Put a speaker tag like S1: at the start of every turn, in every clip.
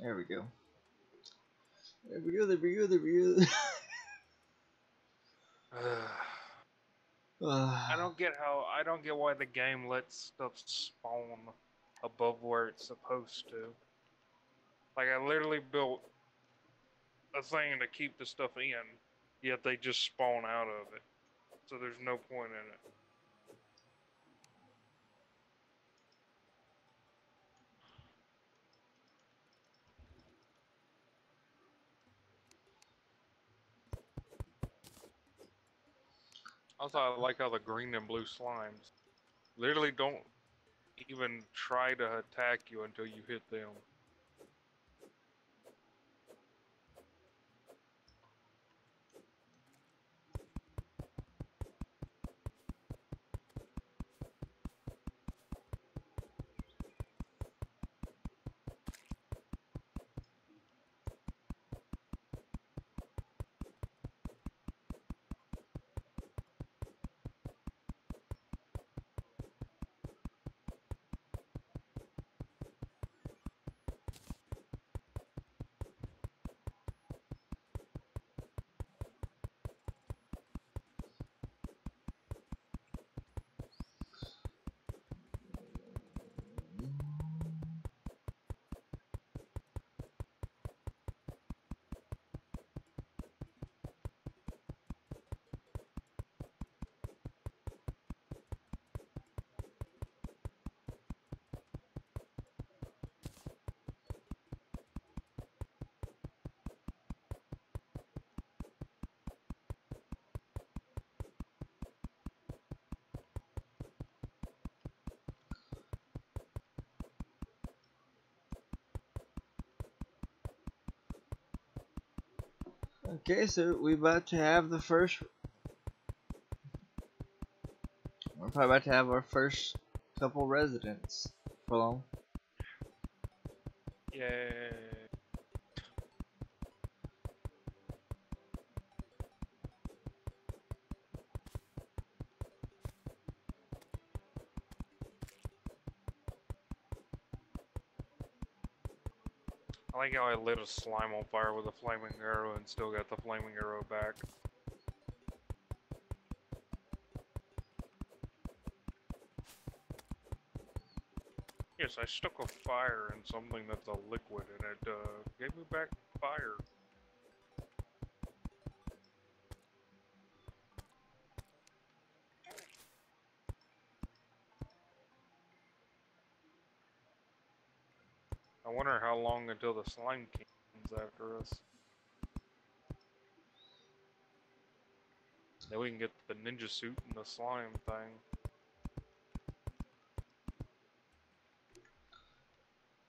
S1: There we go. There we go, there we go, there we go.
S2: I don't get how I don't get why the game lets stuff spawn above where it's supposed to. Like I literally built a thing to keep the stuff in, yet they just spawn out of it. So there's no point in it. Also, I like how the green and blue slimes literally don't even try to attack you until you hit them.
S1: Okay, so we about to have the first. We're probably about to have our first couple residents for long.
S2: Yay. Like how I lit a slime on fire with a flaming arrow and still got the flaming arrow back. Yes, I stuck a fire in something that's a liquid and it uh, gave me back fire. Wonder how long until the slime king comes after us. Then we can get the ninja suit and the slime thing.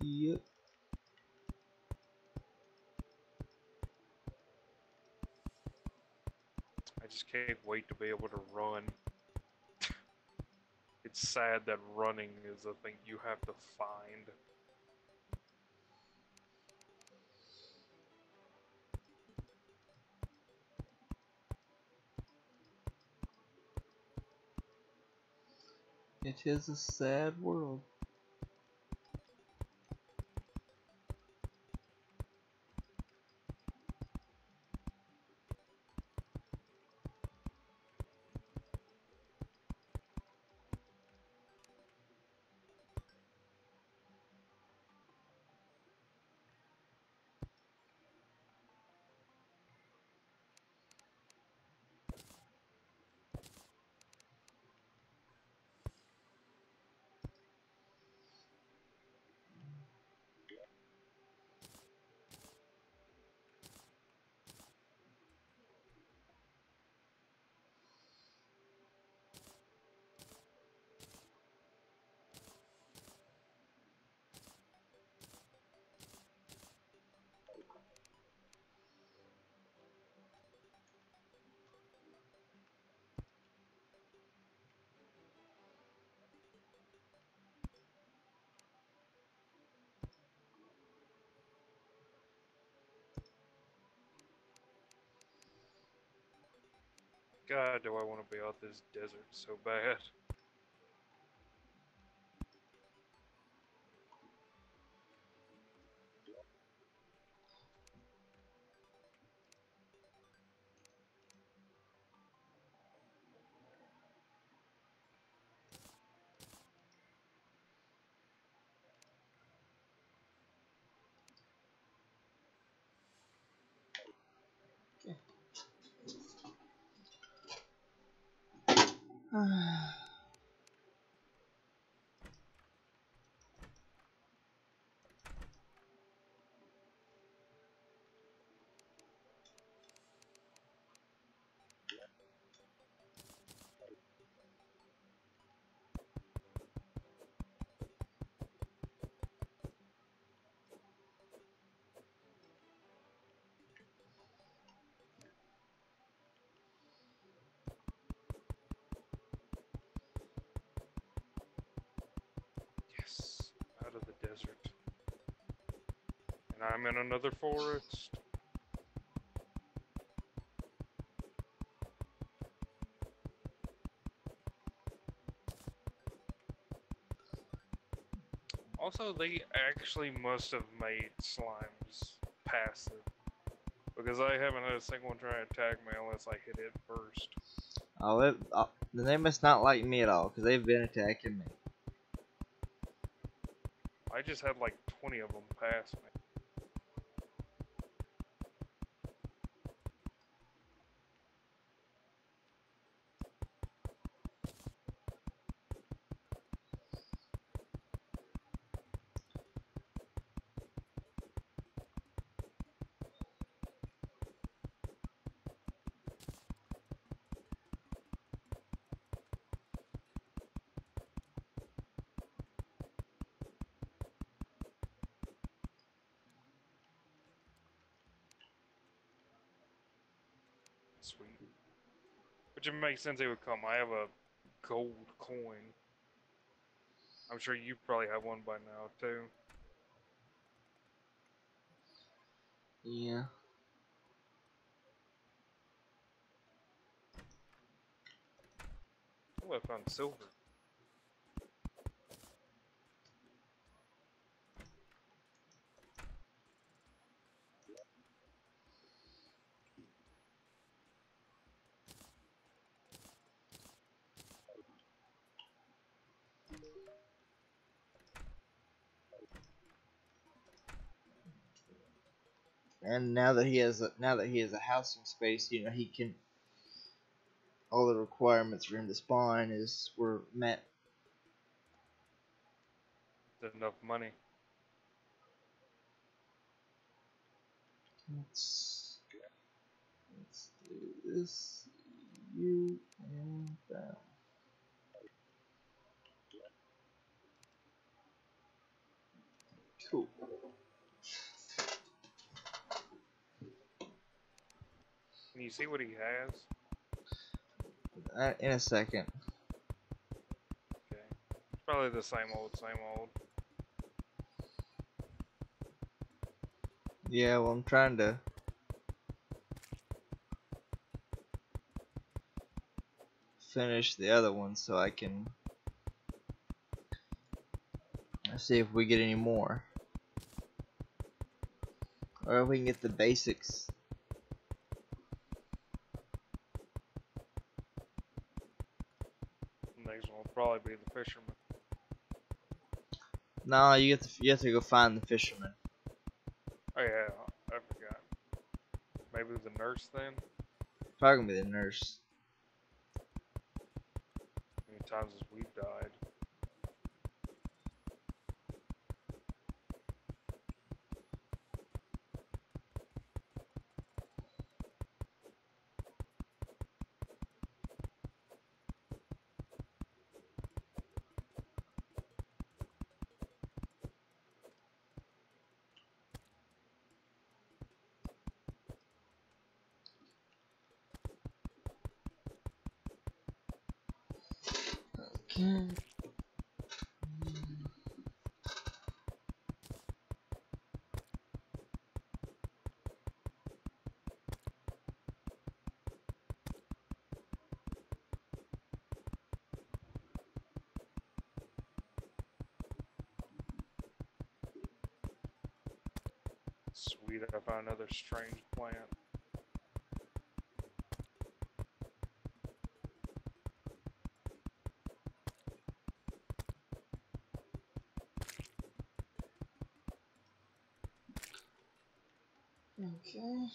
S1: Yep.
S2: I just can't wait to be able to run. it's sad that running is a thing you have to find.
S1: It is a sad world.
S2: God, do I want to be out this desert so bad. Yes, And I'm in another forest. Also, they actually must have made slimes passive. Because I haven't had a single one try to attack me unless I hit it first.
S1: Oh, it, oh, then uh, they must not like me at all, because they've been attacking me.
S2: I just had like 20 of them pass me. Sweet. Which it makes sense they would come. I have a gold coin. I'm sure you probably have one by now too.
S1: Yeah.
S2: Oh, I found silver.
S1: And now that he has a, now that he has a housing space, you know he can. All the requirements for him to spawn is were met.
S2: There's enough money.
S1: Let's let's do this. You and that. Cool.
S2: Can you see what he has?
S1: Uh, in a second.
S2: Okay. It's probably the same old, same old.
S1: Yeah, well, I'm trying to. Finish the other one so I can see if we get any more. Or if we can get the basics.
S2: The next one will probably be the fisherman.
S1: No, you have to you have to go find the fisherman.
S2: Oh yeah, I forgot. Maybe the nurse then?
S1: Probably gonna be the nurse.
S2: How many times Sweet, I found another strange plant.
S1: Okay.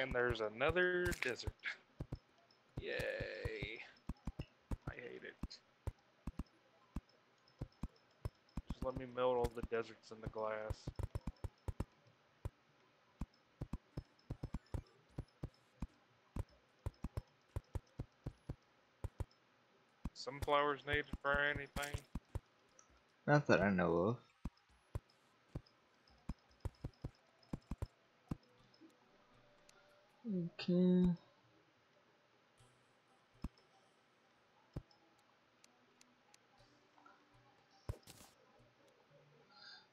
S2: And there's another desert. Yay. I hate it. Just let me melt all the deserts in the glass. Sunflowers needed for anything?
S1: Not that I know of. Okay.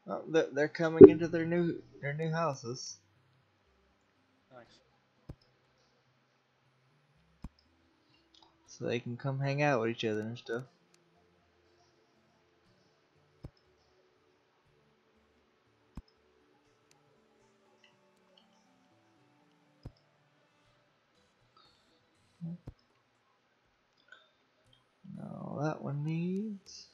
S1: Oh, they're, coming into their new their new houses.
S2: Nice.
S1: So they can come hang out with each other and stuff. No, that one needs.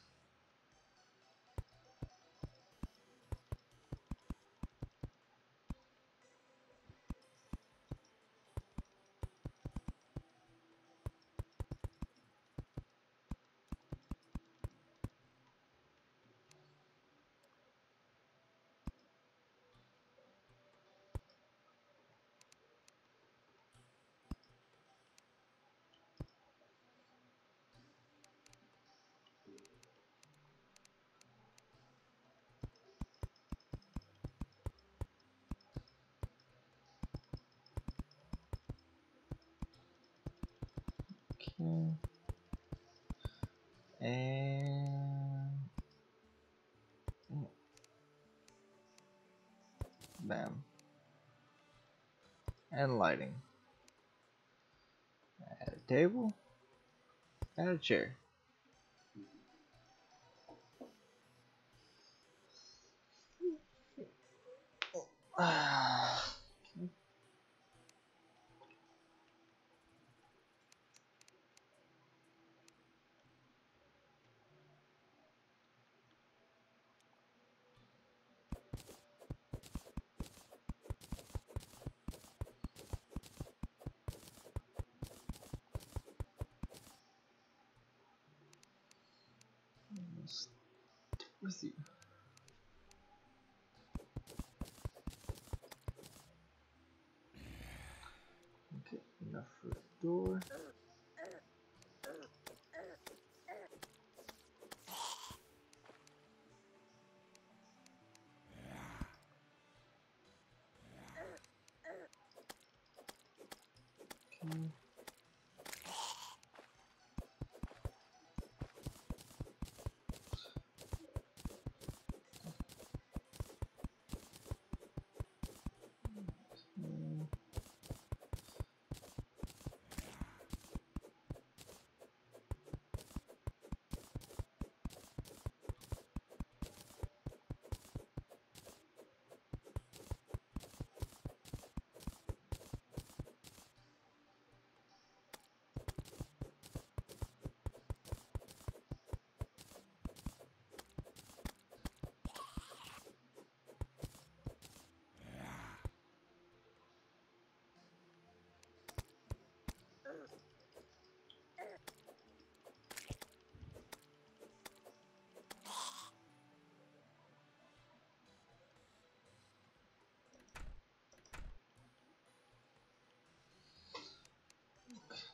S1: Okay. And bam. And lighting. Add a table. Add a chair. Ah. With you. Okay, enough for the door.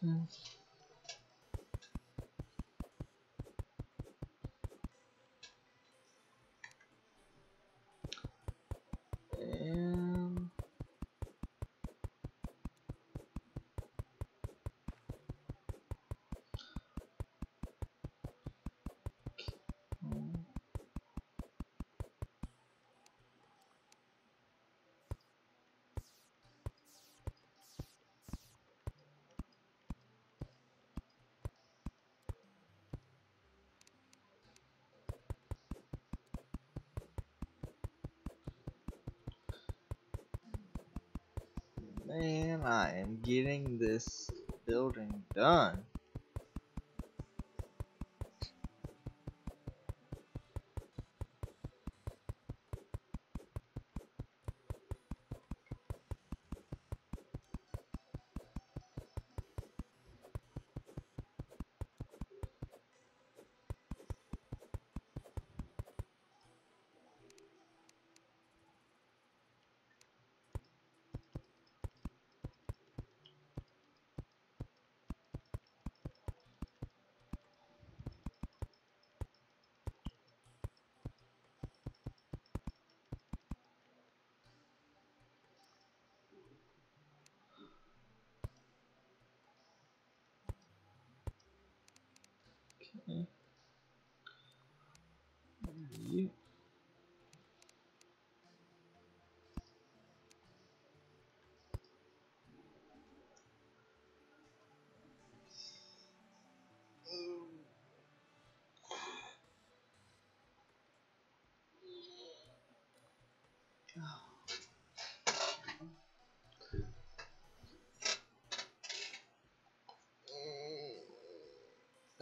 S1: Mm. Man, I am getting this building done. You.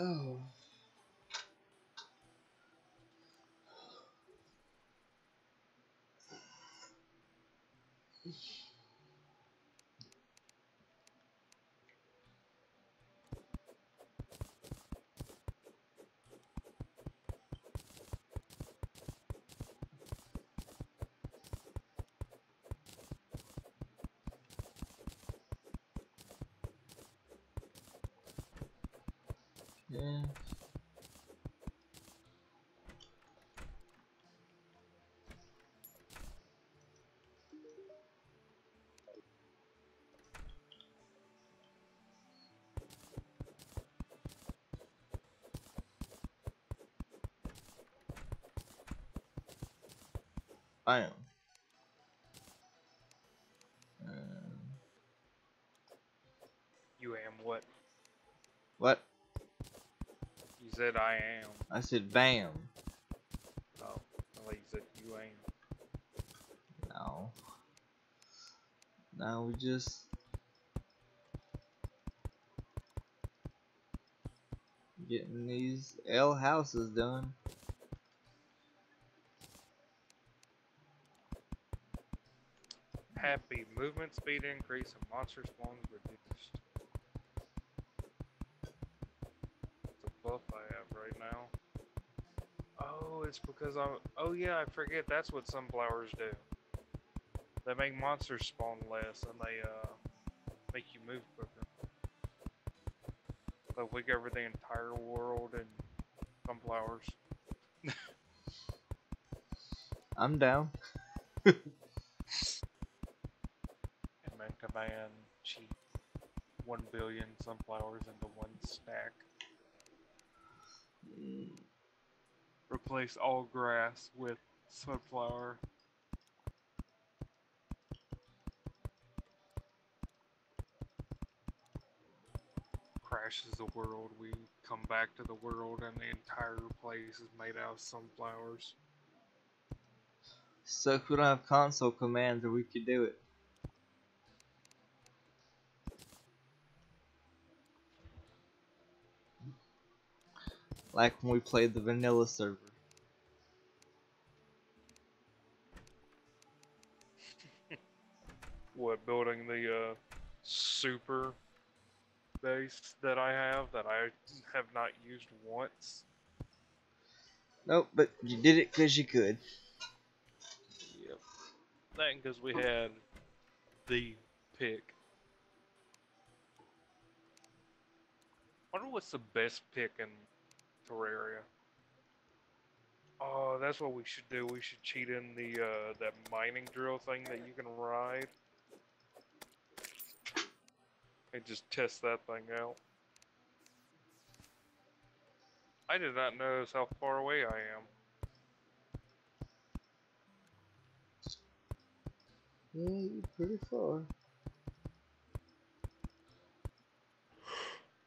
S1: Oh. Yeah. I am. Um,
S2: You am what?
S1: what?
S2: You said I am.
S1: I said bam.
S2: Oh, I thought you said you ain't.
S1: No. Now we just getting these L houses done.
S2: Happy movement speed increase and monster spawns reduced. It's a buff I have right now. Oh, it's because I'm. Oh yeah, I forget. That's what sunflowers do. They make monsters spawn less, and they uh make you move quicker. Like we cover the entire world and sunflowers.
S1: I'm down.
S2: And then one billion sunflowers into one stack. Replace all grass with sunflower. Crashes the world. We come back to the world, and the entire place is made out of sunflowers.
S1: So if we don't have console commands, or we could do it. Like when we played the vanilla server.
S2: What building the uh, super base that I have that I have not used once?
S1: Nope, but you did it because you could.
S2: Yep. That because we had the pick. wonder what's the best pick in Terraria. Oh, that's what we should do. We should cheat in the uh, that mining drill thing that you can ride, and just test that thing out. I did not notice how far away I am.
S1: Yeah, you're pretty far.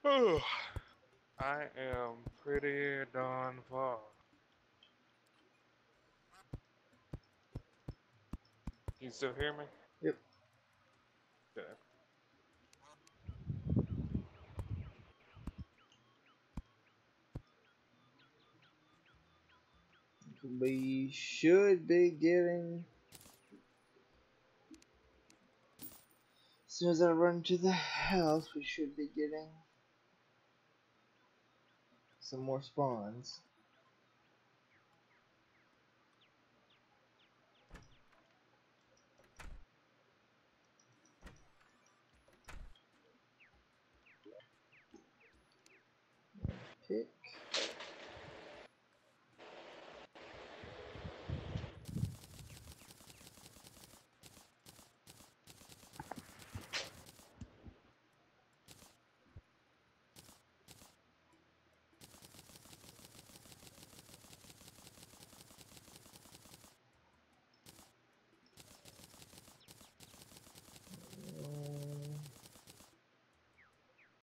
S2: oh, I am pretty darn far. Can you still hear me?
S1: Yep.
S2: Okay.
S1: We should be getting. As soon as I run to the house, we should be getting some more spawns. Pick.